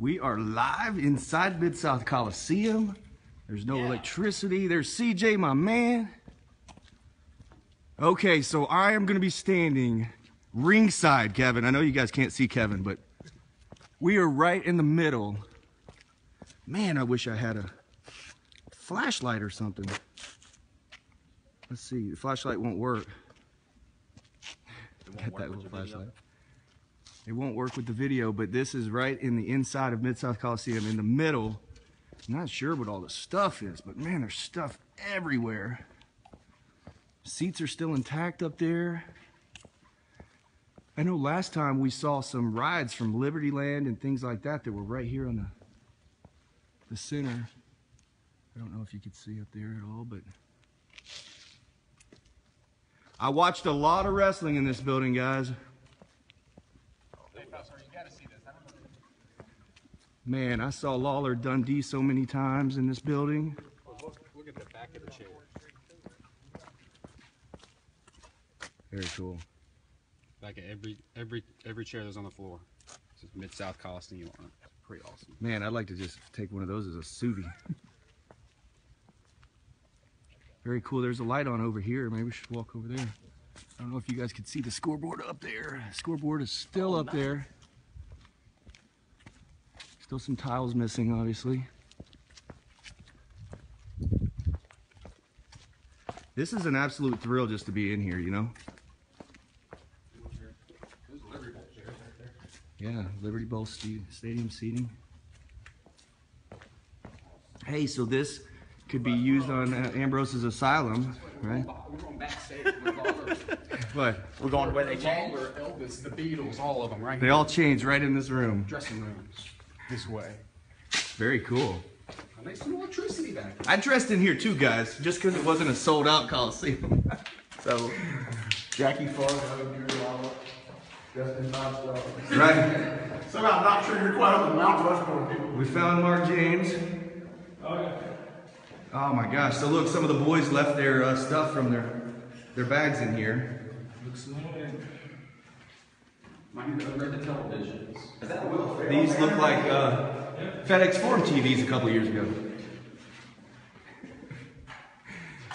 We are live inside Mid South Coliseum. There's no electricity. There's CJ, my man. Okay, so I am going to be standing ringside, Kevin. I know you guys can't see Kevin, but we are right in the middle. Man, I wish I had a flashlight or something. Let's see. The flashlight won't work. Get that little flashlight. It won't work with the video, but this is right in the inside of Mid South Coliseum in the middle. I'm not sure what all the stuff is, but man, there's stuff everywhere. Seats are still intact up there. I know last time we saw some rides from Liberty Land and things like that that were right here on the the center. I don't know if you could see up there at all, but I watched a lot of wrestling in this building, guys. Man, I saw Lawler Dundee so many times in this building. Look, look at the back of the chair. Very cool. Back of every every every chair that's on the floor. This is Mid South Coliseum. Pretty awesome. Man, I'd like to just take one of those as a sooty. Very cool. There's a light on over here. Maybe we should walk over there. I don't know if you guys can see the scoreboard up there. Scoreboard is still oh, up there. Still some tiles missing, obviously. This is an absolute thrill just to be in here, you know? Yeah, Liberty Bowl Stadium seating. Hey, so this could be used on uh, Ambrose's asylum, right? We're going backstage with Lawler, What? We're going to where they change. Elvis, the Beatles, all of them, right? They all changed right in this room. dressing rooms this way. Very cool. And they some electricity back. I dressed in here too, guys, just because it wasn't a sold out Coliseum. so, Jackie Fargo, Drew Lawler, Justin Boswell. Right. Somehow I'm not sure you're quite on the Mount Rushmore people. We found Mark James. Oh my gosh! So look, some of the boys left their uh, stuff from their their bags in here. Mine read the televisions. These look like uh, FedEx Forum TVs a couple years ago.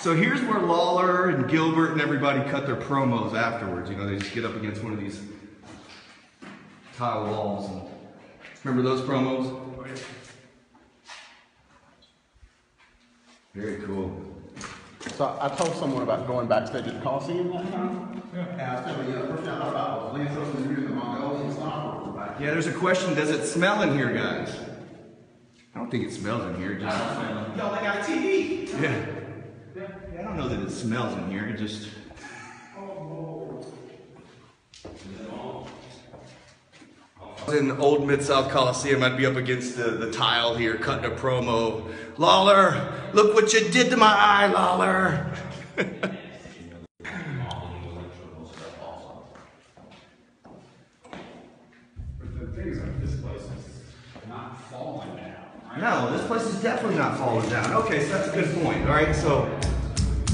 So here's where Lawler and Gilbert and everybody cut their promos afterwards. You know, they just get up against one of these tile walls. And remember those promos? Very cool. So I told someone about going backstage at the Coliseum that time. Yeah. And I was telling you, first thing I thought was Lance Armstrong and the Mongolian sniper were. Yeah, there's a question. Does it smell in here, guys? I don't think it smells in here. It Just, Yo, they got a TV. yeah. Yeah, I don't know that it smells in here. It just. In old Mid South Coliseum, I'd be up against the, the tile here, cutting a promo. Lawler, look what you did to my eye, Lawler. But the thing is, like, this place is not falling down, right? No, this place is definitely not falling down. Okay, so that's a good point. All right, so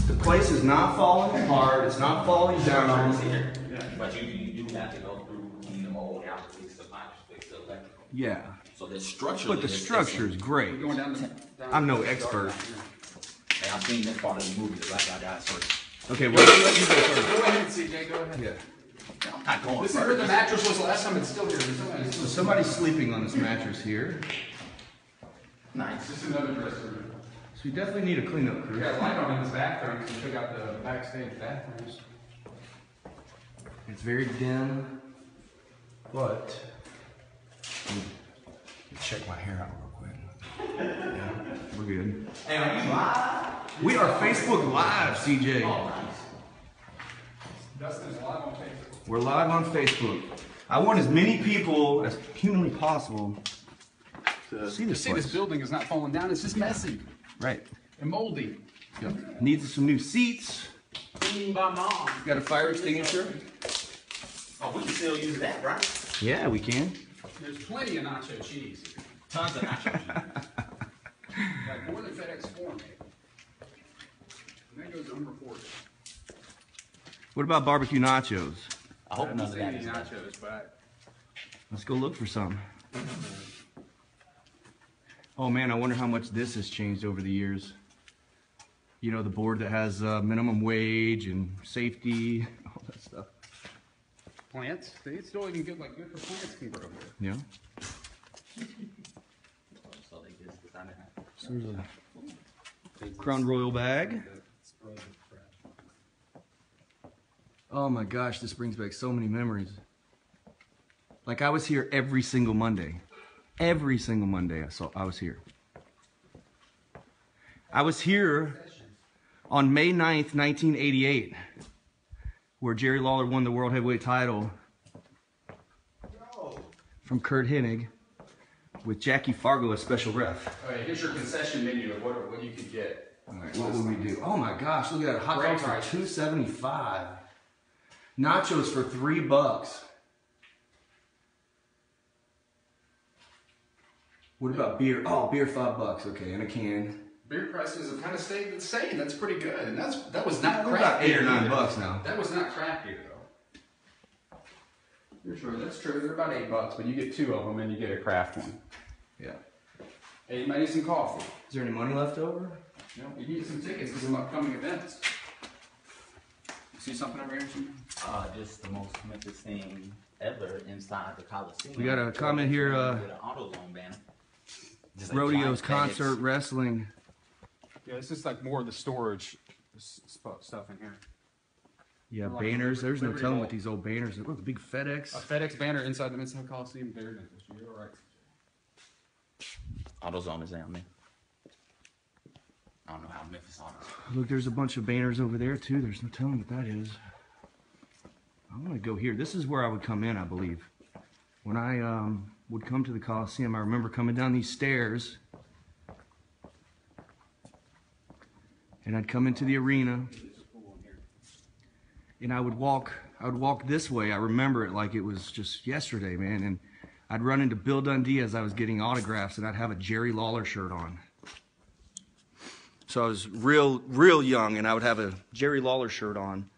the place is not falling apart. It's not falling down. But you, you do have to go through clean the mold out, fix the pipes, fix the electrical. Yeah, So the structure. but the structure is great. Going down the. down I'm no the- expert. Hey, I've seen this part of the movie, the black guy dies first. Okay, well, let you go first. Go ahead, CJ, go ahead. Yeah. I'm not going This is where the first. mattress was last time, it's still here. There's somebody- So somebody's sleeping on this mattress here. Nice. This is another dressing room. So we definitely need a cleanup crew. We got a light on in this bathroom, because we took out the backstage bathrooms. It's very dim, but let me check my hair out real quick. Yeah, we're good. Hey, are you live? We are Facebook Live, CJ. Oh, Dustin's live on Facebook. We're live on Facebook. I want as many people as humanly possible to see this see this building is not falling down, it's just messy Right. and moldy. Yep. Needs some new seats. Clean by mom. Got a fire extinguisher. Oh, we can still use that, right? Yeah, we can. There's plenty of nacho cheese. Tons of nachos. Like more than FedEx Forum. And that goes unreported. What about barbecue nachos? I hope I none haven't of seen that any is left. nachos, but Let's go look for some. Oh man, I wonder how much this has changed over the years. You know, the board that has uh, minimum wage and safety, all that stuff. Plants, they still even get like good for plants can grow here. Yeah. So they just decided. So there's a Crown Royal bag. Oh my gosh, this brings back so many memories. Like I was here every single Monday. Every single Monday I saw I was here. I was here on May 9th, 1988, where Jerry Lawler won the World Heavyweight title from Curt Hennig with Jackie Fargo as special ref. All right, here's your concession menu of what, what you could get. Alright, what would we do? Oh my gosh, look at that. Hot dogs for two seventy five. Nachos for three bucks. What about beer? Oh, beer five bucks, okay, and a can. Beer prices have kind of stayed the same. That's pretty good, and that's that was not We're craft about eight or nine either. bucks now. That was not craft beer though. You're true. That's true. They're about eight bucks, but you get two of them, and you get a craft one. Yeah. Hey, you might need some coffee. Is there any money left over? No, know, you need some tickets for some upcoming events. You see something over here? Jimmy? Uh, just the most Memphis thing ever inside the Coliseum. We got a comment here, uh, With an AutoZone banner. Just like Rodeos, giant FedEx. concert, wrestling. Yeah, this is like more of the storage s- sp- stuff in here. Yeah, Like banners. There's no Liberty telling Ball. what these old banners are. Look, the big FedEx. A FedEx. FedEx banner inside the Mid-South Coliseum. There it is. You're all right. AutoZone is down there. I don't know how Memphis AutoZone. Look, there's a bunch of banners over there too. There's no telling what that is. I want to go here. This is where I would come in, I believe. When I um, would come to the Coliseum, I remember coming down these stairs, and I'd come into the arena, and I would walk. I would walk this way. I remember it like it was just yesterday, man. And I'd run into Bill Dundee as I was getting autographs, and I'd have a Jerry Lawler shirt on. So I was real, real young, and I would have a Jerry Lawler shirt on,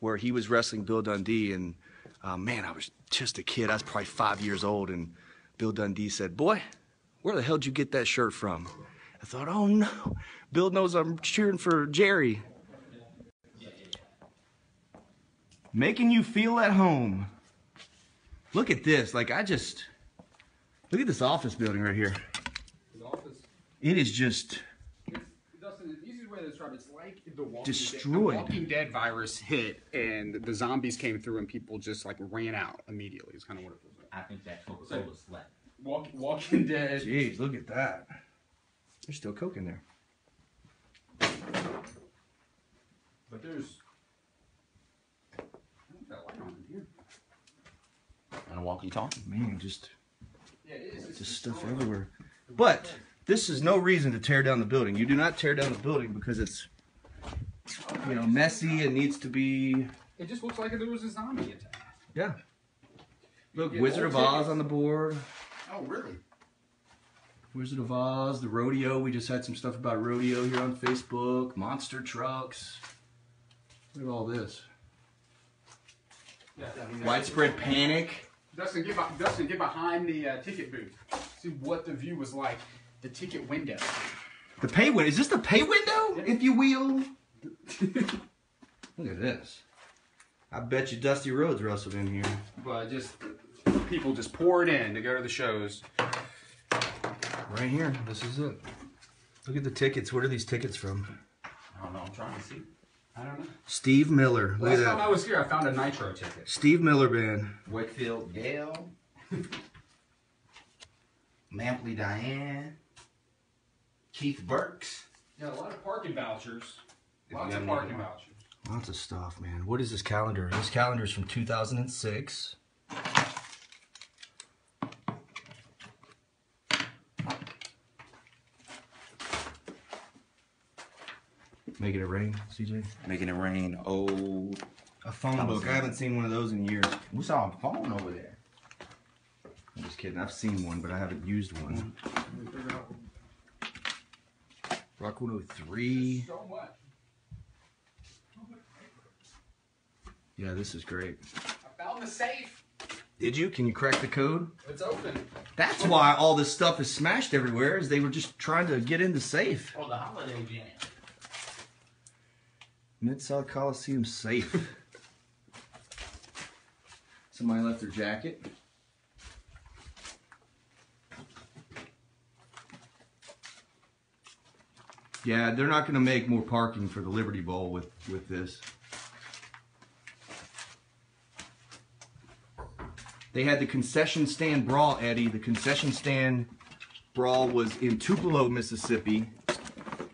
where he was wrestling Bill Dundee, and uh, man, I was just a kid. I was probably five years old, and Bill Dundee said, "Boy, where the hell did you get that shirt from?" I thought, "Oh no, Bill knows I'm cheering for Jerry." Making you feel at home. Look at this. Like I just look at this office building right here. Office. It is just Dustin, the easiest way to describe it, it's like the Walking Destroyed. Dead, the Walking Dead virus hit, and the zombies came through, and people just like ran out immediately. It's kind of what it feels like. I think that Coca-Cola slept. Walk, Walking Dead. Jeez, look at that. There's still Coke in there. But there's. I don't got light on in here. And a walkie-talkie. Man, just Yeah, it is. It's just stuff destroyed. everywhere. But this is no reason to tear down the building. You do not tear down the building because it's you know messy and needs to be It just looks like there was a zombie attack. yeah. Look, Wizard old of Oz on the board. Oh, really? Wizard of Oz, the rodeo. We just had some stuff about rodeo here on Facebook. Monster trucks. Look at all this. Yeah. I mean, Widespread panic. Dustin, get, be- Dustin, get behind the uh, ticket booth. See what the view was like. The ticket window. The pay window. Is this the pay window, if you will? Look at this. I bet you Dusty Rhodes wrestled in here. But just people just poured in to go to the shows. Right here. This is it. Look at the tickets. What are these tickets from? I don't know. I'm trying to see. I don't know. Steve Miller. Look Last at time I was here, I found a Nitro ticket. Steve Miller band. Wakefield Gale. Mampley Diane. Keith Burks. Yeah, a lot of parking vouchers. If Lots of parking any- vouchers. Lots of stuff, man. What is this calendar? This calendar is from 2006. Making it rain, CJ. Making it rain. Oh, A phone book. I haven't seen one of those in years. We saw a phone over there. I'm just kidding. I've seen one, but I haven't used one. Rock 103. So much. Yeah, this is great. I found the safe. Did you? Can you crack the code? It's open. That's why all this stuff is smashed everywhere. Is they were just trying to get in the safe. Oh, the holiday jam. Mid South Coliseum safe. Somebody left their jacket. Yeah, they're not going to make more parking for the Liberty Bowl with with this. They had the concession stand brawl, Eddie. The concession stand brawl was in Tupelo, Mississippi.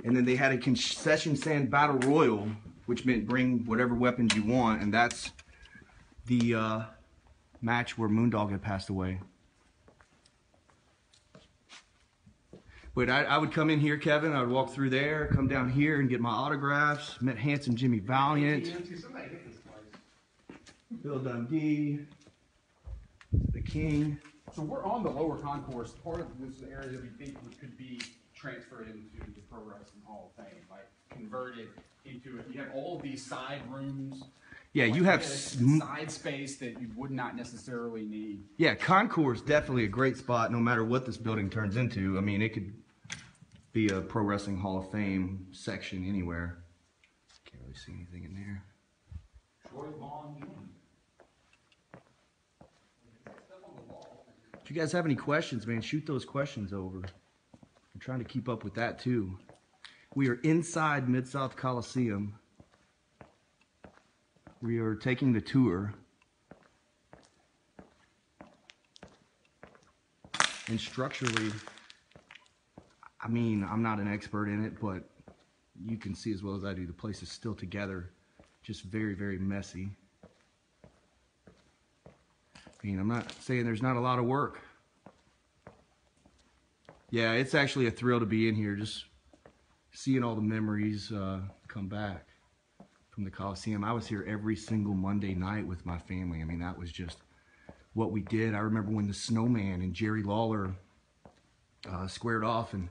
And then they had a concession stand battle royal, which meant bring whatever weapons you want. And that's the uh, match where Moondog had passed away. But I, I would come in here, Kevin. I would walk through there, come down here and get my autographs. Met handsome Jimmy Valiant, Bill Dundee, the King. So we're on the lower concourse. Part of this area that we think could be transferred into the Pro Wrestling Hall of Fame, like converted into it. You have all of these side rooms. Yeah, you have sm- side space that you would not necessarily need. Yeah, Concourse definitely a great spot no matter what this building turns into. I mean, it could be a Pro Wrestling Hall of Fame section anywhere. Can't really see anything in there. Troy Vaughn. If you guys have any questions, man, shoot those questions over. I'm trying to keep up with that too. We are inside Mid South Coliseum. We are taking the tour. And structurally, I mean, I'm not an expert in it, but you can see as well as I do, the place is still together, just very, very messy. I mean, I'm not saying there's not a lot of work. Yeah, it's actually a thrill to be in here, just seeing all the memories uh, come back from the Coliseum. I was here every single Monday night with my family. I mean, that was just what we did. I remember when the Snowman and Jerry Lawler uh, squared off, and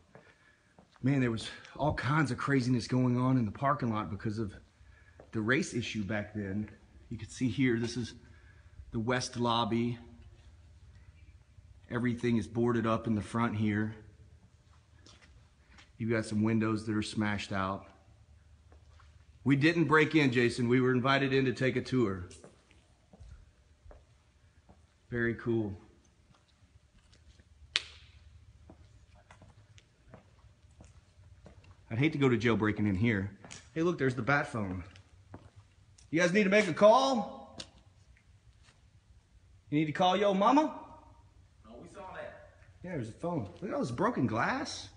man, there was all kinds of craziness going on in the parking lot because of the race issue back then. You can see here, this is the west lobby. Everything is boarded up in the front here. You've got some windows that are smashed out. We didn't break in, Jason. We were invited in to take a tour. Very cool. I'd hate to go to jail breaking in here. Hey, look, there's the bat phone. You guys need to make a call? You need to call yo mama? No, we saw that. Yeah, there's a phone. Look at all this broken glass.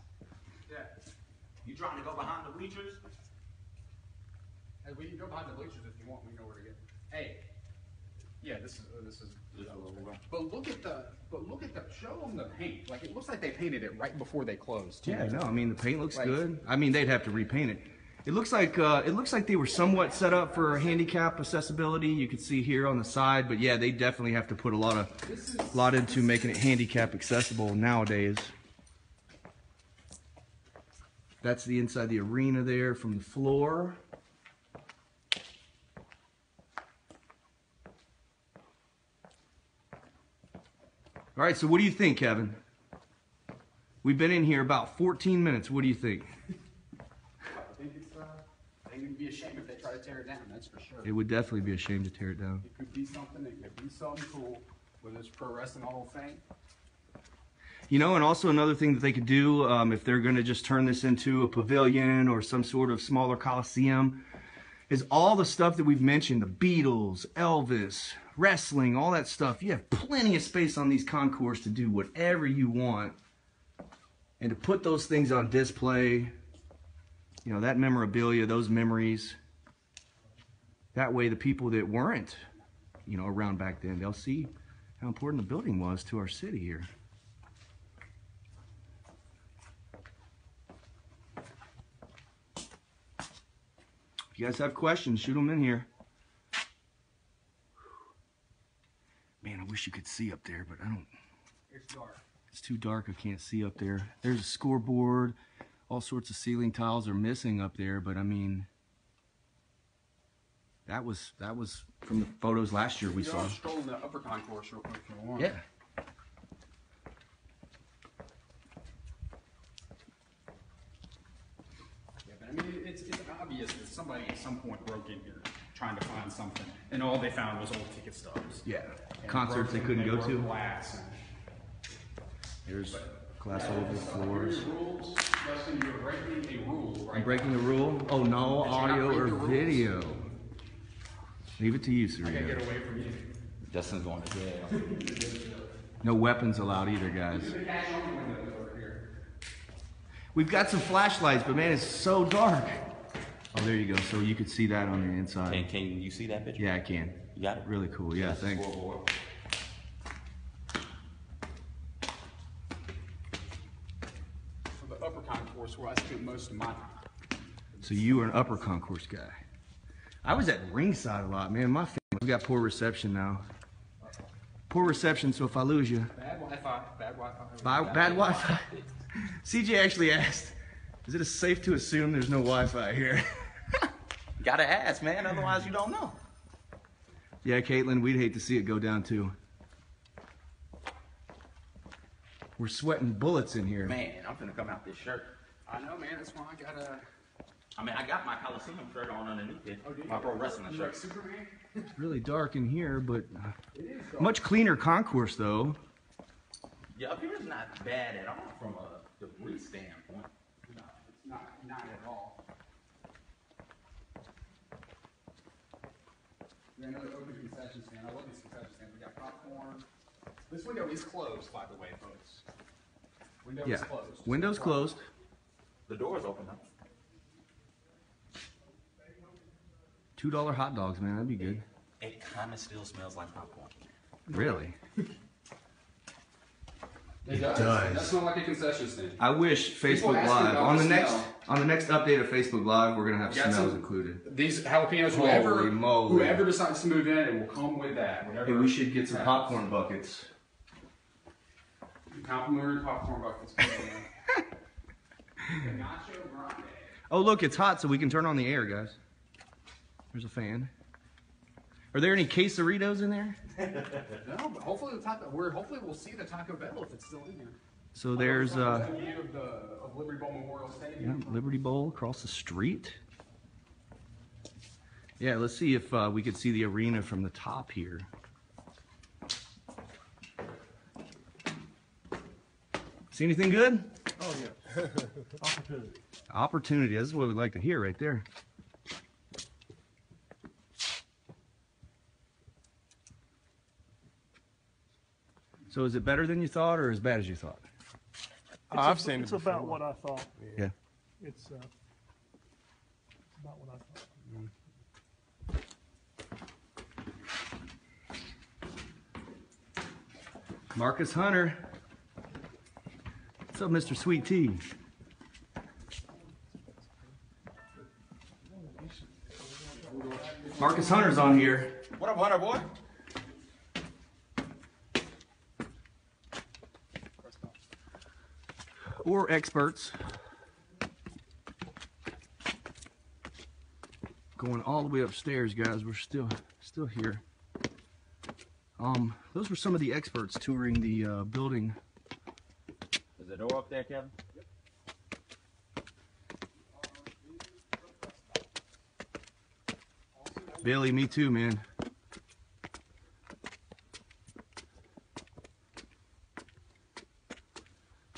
Yeah. You trying to go behind the bleachers? Hey, we can go behind the bleachers if you want. We know where to get. Hey, yeah, this is uh, this is. But look at the but look at the show them the paint. Like it looks like they painted it right before they closed. too. Yeah, no, I mean the paint looks Like- good. I mean they'd have to repaint it. It looks like uh, it looks like they were somewhat set up for handicap accessibility. You can see here on the side, but yeah, they definitely have to put a lot of is lot into making it handicap accessible nowadays. That's the inside the arena there from the floor. All right, so what do you think, Kevin? We've been in here about 14 minutes. What do you think? I think it's uh, they would be ashamed if they try to tear it down. That's for sure. It would definitely be a shame to tear it down. It could be something. It could be something cool. Whether it's pro wrestling Hall of Fame. You know, and also another thing that they could do um, if they're going to just turn this into a pavilion or some sort of smaller coliseum is all the stuff that we've mentioned the Beatles, Elvis, wrestling, all that stuff. You have plenty of space on these concourse to do whatever you want and to put those things on display. You know, that memorabilia, those memories. That way, the people that weren't, you know, around back then, they'll see how important the building was to our city here. If you guys have questions, shoot them in here. Man, I wish you could see up there, but I don't. It's dark. It's too dark. I can't see up there. There's a scoreboard. All sorts of ceiling tiles are missing up there, but I mean, That was that was from the photos last year we You saw. know, stroll in the upper concourse real quick if you want. Yeah. Yeah, but I mean, it's, it's obvious that somebody at some point broke in here trying to find something, and all they found was old ticket stubs. Yeah. And Concerts they broke- couldn't go broke to. Glass and- Here's glass oval floors. Your rules, Justin, you're breaking a rule right I'm breaking a rule. Oh, no Did you not audio read or the rules? video. Leave it to you, gotta get Serena. away from you. Justin's going to jail. No weapons allowed either, guys. The cash only window over here. We've got some flashlights, but man, it's so dark. Oh, there you go. So you could see that on the Can, inside. can you see that picture? Yeah, I can. You got it? Really cool. Yeah, thanks. Scoreboard. So the upper concourse where I spent most of my time. So you were an upper concourse guy. I was at ringside a lot, man. My family's got poor reception now. Poor reception, so if I lose you, Bad Wi-Fi, bad Wi-Fi. bad, bad Wi-Fi. CJ actually asked, "Is it safe to assume there's no Wi-Fi here?" Gotta ask, man. Otherwise, you don't know. yeah, Caitlin, we'd hate to see it go down too. We're sweating bullets in here. Man, I'm gonna come out this shirt. I know, man. That's why I gotta. I mean, I got my Coliseum shirt on underneath it. Oh, my pro wrestling You shirt. like Superman? It's really dark in here, but uh, It is. dark. much cleaner concourse though. Yeah, up here is not bad at all from a debris standpoint. No, it's not, not at all. Yeah, another open concession stand. I love these concession stands. We got popcorn. This window is closed, by the way, folks. Window Yeah, is closed. windows closed. The door's open up. Two dollar hot dogs, man. That'd be good. It kinda still smells like popcorn. Really? It does. does. It does smell like a concession stand. I wish Facebook Live on the the next on the next update of Facebook Live, we're gonna have Got smells some- included. These jalapenos, whoever, moly. whoever decides to move in, it will come with that. Whatever. Hey, we should get some happens. popcorn buckets. Complimentary popcorn buckets. the Nacho Grande. Oh, look, it's hot, so we can turn on the air, guys. There's a fan. Are there any quesaritos in there? No, but hopefully the taco. We're hopefully we'll see the Taco Bell if it's still in there. So there's uh, The of the of Liberty Bowl Memorial Stadium. yeah, Liberty Bowl across the street. Yeah, let's see if uh, we could see the arena from the top here. See anything good? Oh, yeah. Opportunity. Opportunity. This is what we'd like to hear right there. So is it better than you thought or as bad as you thought? I've seen it It's about what I thought. Yeah. It's, uh, it's about what I thought. Marcus Hunter. What's up, Mr. Sweet Tea? Marcus Hunter's on here. What up, Hunter boy? Or experts going all the way upstairs guys we're still still here um those were some of the experts touring the uh, building Is the door up there, Kevin? yep. Billy, me too man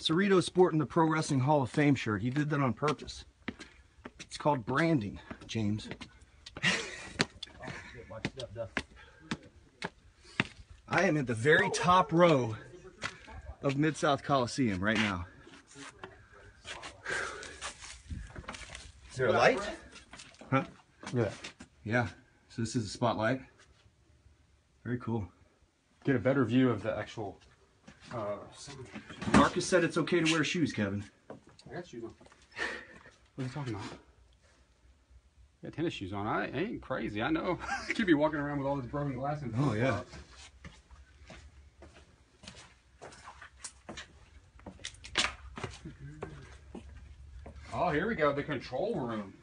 Cerritto's sporting the Pro Wrestling Hall of Fame shirt. He did that on purpose. It's called branding, James. I am at the very top row of Mid South Coliseum right now. Is there a light? Huh? Yeah. Yeah. So this is a spotlight. Very cool. Get a better view of the actual. Uh, Marcus said it's okay to wear shoes, Kevin. I got shoes on. What are you talking about? Yeah, tennis shoes on. I ain't crazy. I know. I could be walking around with all this broken glass and. Oh, yeah. Oh, here we go. The control room.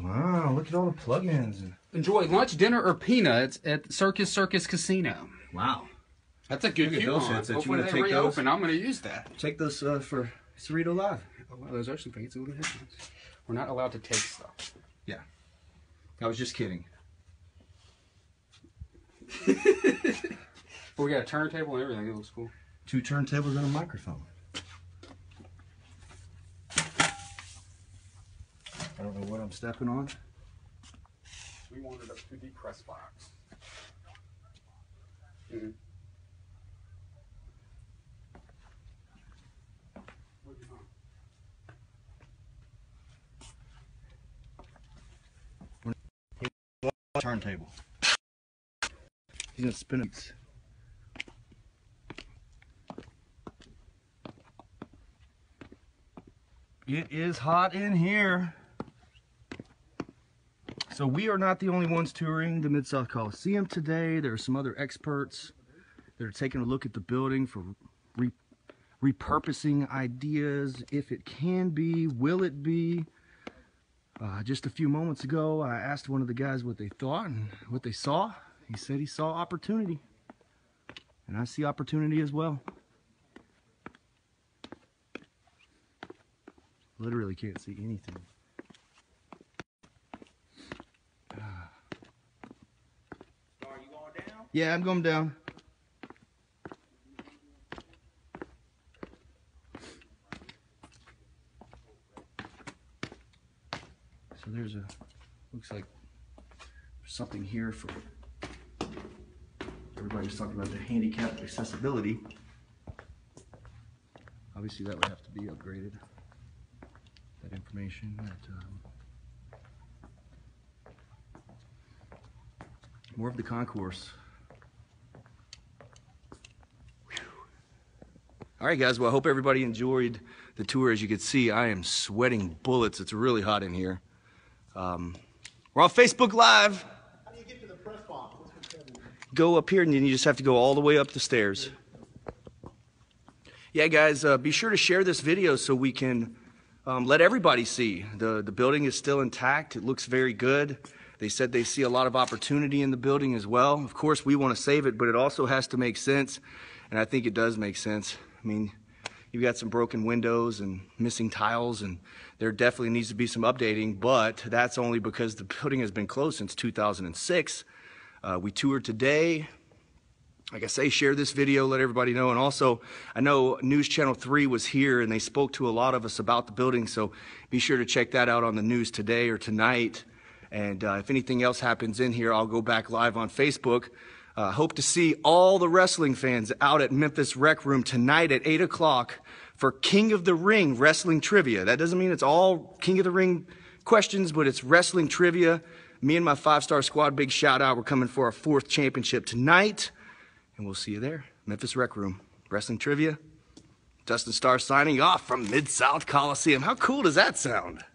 Wow, look at all the plugins. enjoy lunch, dinner, or peanuts at Circus Circus Casino. Wow. That's a good coupon. those. You Hopefully they take those? reopen. I'm going to use that. Take those uh, for Cerritto Live. Oh, wow, those are some fancy little headphones. We're not allowed to take stuff. Yeah. I was just kidding. But we got a turntable and everything. It looks cool. Two turntables and a microphone. I don't know what I'm stepping on. We wanted a 2D press box. Mhm. What do you want? Turntable. He's gonna spin it. It is hot in here. So we are not the only ones touring the Mid South Coliseum today. There are some other experts that are taking a look at the building for re- repurposing ideas. If it can be, will it be? Uh, just a few moments ago, I asked one of the guys what they thought and what they saw. He said he saw opportunity. And I see opportunity as well. Literally can't see anything. Ah. Yeah, I'm going down. So there's a looks like there's something here for everybody's talking about the handicap accessibility. Obviously that would have to be upgraded. That information that um, more of the concourse. Whew. All right, guys. Well, I hope everybody enjoyed the tour. As you can see, I am sweating bullets. It's really hot in here. Um, we're on Facebook Live. How do you get to the press box? What's the trouble? Go up here, and then you just have to go all the way up the stairs. Yeah, guys, uh, be sure to share this video so we can um, let everybody see. The, the building is still intact. It looks very good. They said they see a lot of opportunity in the building as well. Of course, we want to save it, but it also has to make sense. And I think it does make sense. I mean, you've got some broken windows and missing tiles, and there definitely needs to be some updating, but that's only because the building has been closed since 2006. Uh, we toured today. Like I say, share this video, let everybody know. And also, I know News Channel 3 was here and they spoke to a lot of us about the building, so be sure to check that out on the news today or tonight. And uh, if anything else happens in here, I'll go back live on Facebook. Uh, hope to see all the wrestling fans out at Memphis Rec Room tonight at 8 o'clock for King of the Ring wrestling trivia. That doesn't mean it's all King of the Ring questions, but it's wrestling trivia. Me and my five star squad, big shout out. We're coming for our fourth championship tonight. And we'll see you there. Memphis Rec Room. Wrestling trivia. Dustin Starr signing off from Mid South Coliseum. How cool does that sound?